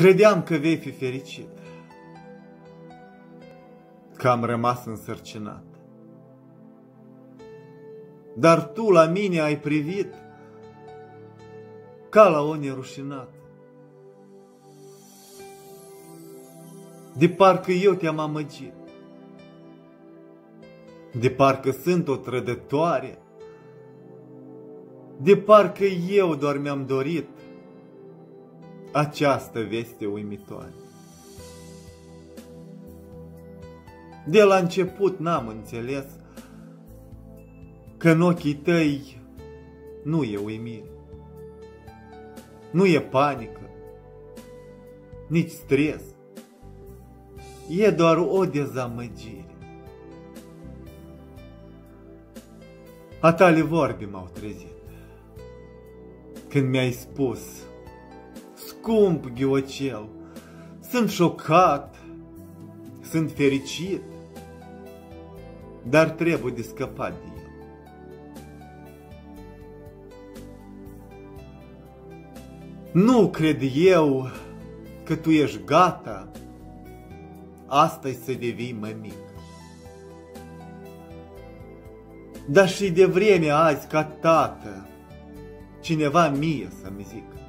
Credeam că vei fi fericit, că am rămas însărcinat. Dar tu la mine ai privit ca la o nerușinat. De parcă eu te-am amăgit, de parcă sunt o trădătoare, de parcă eu doar mi-am dorit această veste uimitoare. De la început n-am înțeles că în ochii tăi nu e uimire, nu e panică, nici stres, e doar o dezamăgire. A tale vorbi m-au trezit când mi-ai spus scump ghiocel, sunt șocat, sunt fericit, dar trebuie de scăpat de el. Nu cred eu că tu ești gata asta să devii mămic. Dar și de vreme azi ca tată, cineva mie să-mi zică.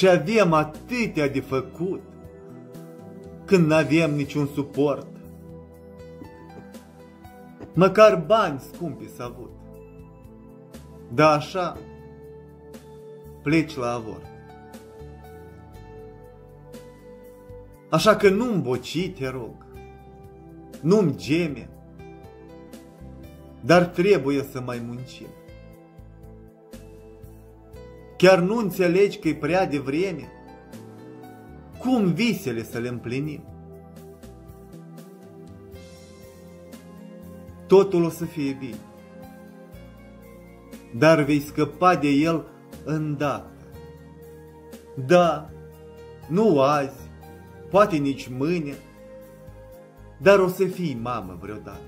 Și avem atâtea de făcut când nu avem niciun suport. Măcar bani scumpi s-a avut. Da așa, pleci la avort. Așa că nu-mi boci, te rog, nu-mi geme, dar trebuie să mai muncim. Chiar nu înțelegi că e prea devreme? Cum visele să le împlinim? Totul o să fie bine. Dar vei scăpa de el îndată. Da, nu azi, poate nici mâine, dar o să fii mamă vreodată.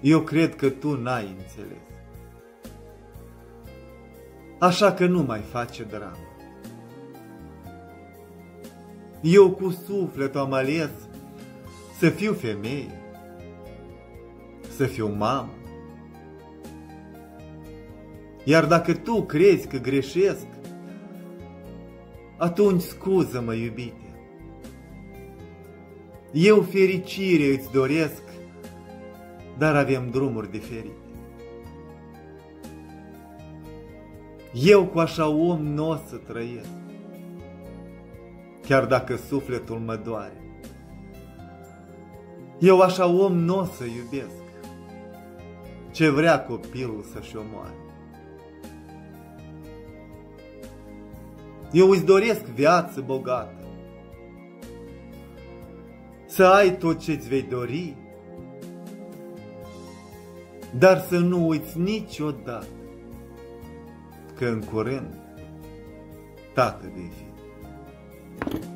Eu cred că tu n-ai înțeles așa că nu mai face dramă. Eu cu sufletul am ales să fiu femeie, să fiu mamă. Iar dacă tu crezi că greșesc, atunci scuză-mă, iubite. Eu fericire îți doresc, dar avem drumuri diferite. Eu cu așa om nu o să trăiesc, chiar dacă sufletul mă doare. Eu așa om nu o să iubesc, ce vrea copilul să-și omoare. Eu îți doresc viață bogată, să ai tot ce-ți vei dori, dar să nu uiți niciodată că în curând tată vei fi.